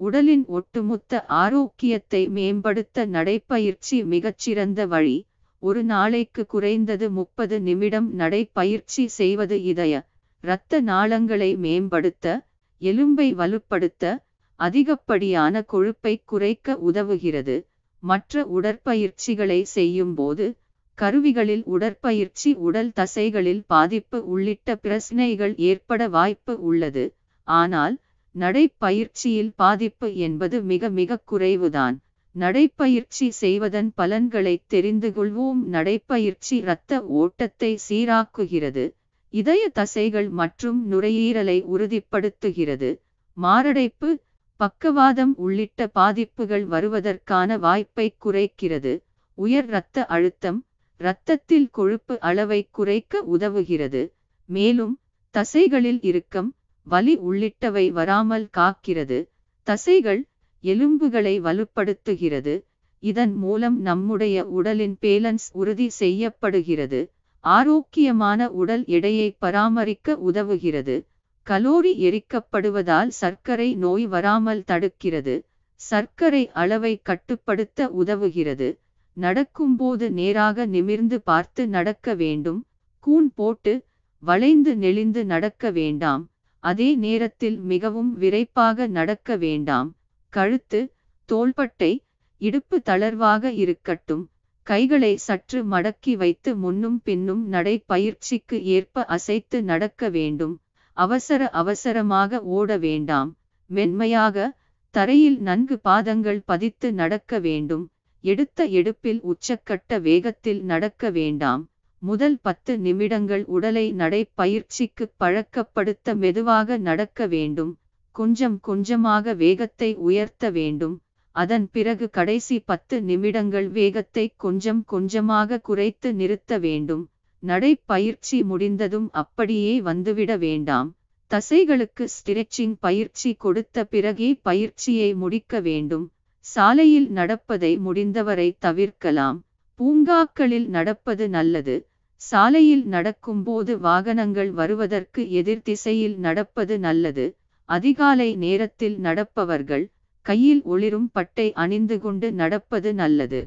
உடலின் ஒட்டுமொத்த ஆரோக்கியத்தை மேம்படுத்த நடைப்பயிற்சி மிகச்சிறந்த வழி. ஒரு நாளைக்கு குறைந்தது முப்பது நிமிடம் நடைப்பயிற்சி செய்வது இதய இரத்த நாளங்களை மேம்படுத்த எலும்பை வலுப்படுத்த அதிகப்படியான கொழுப்பை குறைக்க உதவுகிறது. மற்ற உடற்பயிற்சிகளை செய்யும்போது கருவிகளில் உடற்பயிற்சி உடல் தசைகளில் பாதிப்பு உள்ளிட்ட பிரச்சனைகள் ஏற்பட வாய்ப்பு உள்ளது. ஆனால் நடைப்பயிற்சியில் பாதிப்பு என்பது மிக மிக குறைவுதான். நடைப்பயிற்சி செய்வதன் பலன்களை தெரிந்து கொள்வோம். நடைப்பயிற்சி இரத்த ஓட்டத்தை சீராக்குகிறது. இதய தசைகள் மற்றும் நுரையீரலை உறுதிப்படுத்துகிறது. மாரடைப்பு பக்கவாதம் உள்ளிட்ட பாதிப்புகள் வருவதற்கான வாய்ப்பை குறைக்கிறது. உயர் இரத்த அழுத்தம் இரத்தத்தில் கொழுப்பு அளவை குறைக்க உதவுகிறது. மேலும் தசைகளில் இறுக்கம் வலி உள்ளிட்டவை வராமல் காக்கிறது தசைகள் எலும்புகளை வலுப்படுத்துகிறது இதன் மூலம் நம்முடைய உடலின் பேலன்ஸ் உறுதி செய்யப்படுகிறது ஆரோக்கியமான உடல் எடையை பராமரிக்க உதவுகிறது கலோரி எரிக்கப்படுவதால் சர்க்கரை நோய் வராமல் தடுக்கிறது சர்க்கரை அளவை கட்டுப்படுத்த உதவுகிறது நடக்கும்போது நேராக நிமிர்ந்து பார்த்து நடக்க வேண்டும் கூன் போட்டு வளைந்து நெளிந்து நடக்க வேண்டாம் அதே நேரத்தில் மிகவும் விரைப்பாக நடக்க வேண்டாம். கழுத்து தோள்பட்டை இடுப்பு தளர்வாக இருக்கட்டும். கைகளை சற்று மடக்கி வைத்து முன்னும் பின்னும் நடை பயிற்சிக்கு ஏற்ப அசைத்து நடக்க வேண்டும். அவசர அவசரமாக ஓட வேண்டாம். மென்மையாக தரையில் நன்கு பாதங்கள் பதித்து நடக்க வேண்டும். எடுத்த எடுப்பில் உச்சக்கட்ட வேகத்தில் நடக்க வேண்டாம். முதல் பத்து நிமிடங்கள் உடலை நடைப்பயிற்சிக்கு பழக்கப்படுத்த மெதுவாக நடக்க வேண்டும் கொஞ்சம் கொஞ்சமாக வேகத்தை உயர்த்த வேண்டும். அதன் பிறகு கடைசி பத்து நிமிடங்கள் வேகத்தை கொஞ்சம் கொஞ்சமாக குறைத்து நிறுத்த வேண்டும். நடைப்பயிற்சி முடிந்ததும் அப்படியே வந்துவிட வேண்டாம். தசைகளுக்கு ஸ்டிரெச்சிங் பயிற்சி கொடுத்த பிறகே பயிற்சியை முடிக்க வேண்டும். சாலையில் நடப்பதை முடிந்தவரை தவிர்க்கலாம். பூங்காக்களில் நடப்பது நல்லது. சாலையில் நடக்கும்போது வாகனங்கள் வருவதற்கு எதிர் திசையில் நடப்பது நல்லது. அதிகாலை நேரத்தில் நடப்பவர்கள் கையில் ஒளிரும் பட்டை அணிந்து கொண்டு நடப்பது நல்லது.